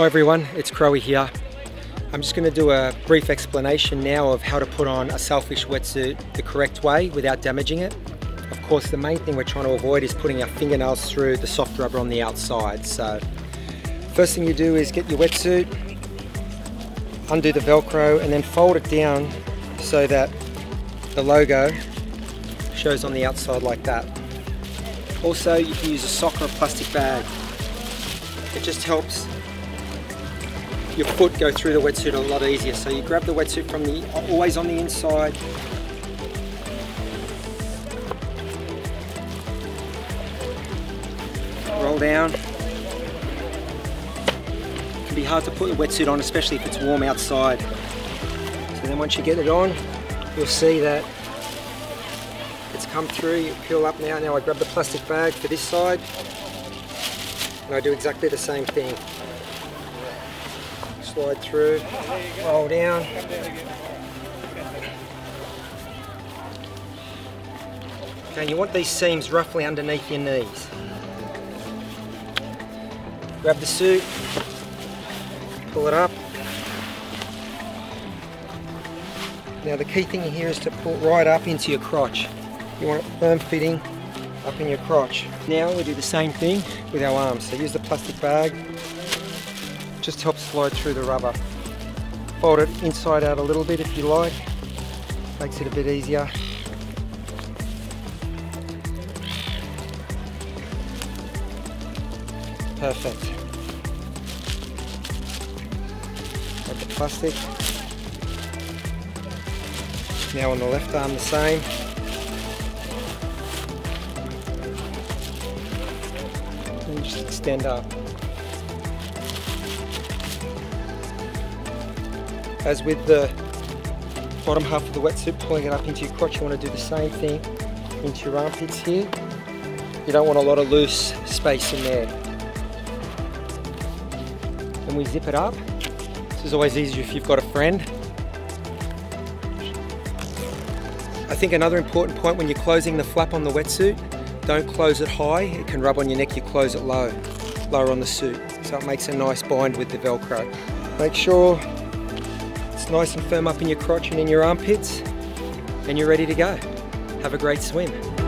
Hi everyone, it's Crowie here. I'm just going to do a brief explanation now of how to put on a sailfish wetsuit the correct way without damaging it. Of course the main thing we're trying to avoid is putting our fingernails through the soft rubber on the outside. So first thing you do is get your wetsuit, undo the velcro and then fold it down so that the logo shows on the outside like that. Also you can use a sock or a plastic bag. It just helps your foot go through the wetsuit a lot easier. So you grab the wetsuit from the always on the inside. Roll down. It can be hard to put a wetsuit on, especially if it's warm outside. So then once you get it on, you'll see that it's come through. You peel up now. Now I grab the plastic bag for this side and I do exactly the same thing slide through, roll down. Okay, you want these seams roughly underneath your knees. Grab the suit, pull it up. Now the key thing here is to pull right up into your crotch. You want it firm fitting up in your crotch. Now we do the same thing with our arms. So use the plastic bag, just helps slide through the rubber. Fold it inside out a little bit if you like, makes it a bit easier. Perfect. Got the plastic. Now on the left arm the same. And just extend up. As with the bottom half of the wetsuit, pulling it up into your crotch, you want to do the same thing into your armpits here. You don't want a lot of loose space in there. Then we zip it up. This is always easier if you've got a friend. I think another important point when you're closing the flap on the wetsuit, don't close it high, it can rub on your neck, you close it low, lower on the suit. So it makes a nice bind with the Velcro. Make sure nice and firm up in your crotch and in your armpits, and you're ready to go. Have a great swim.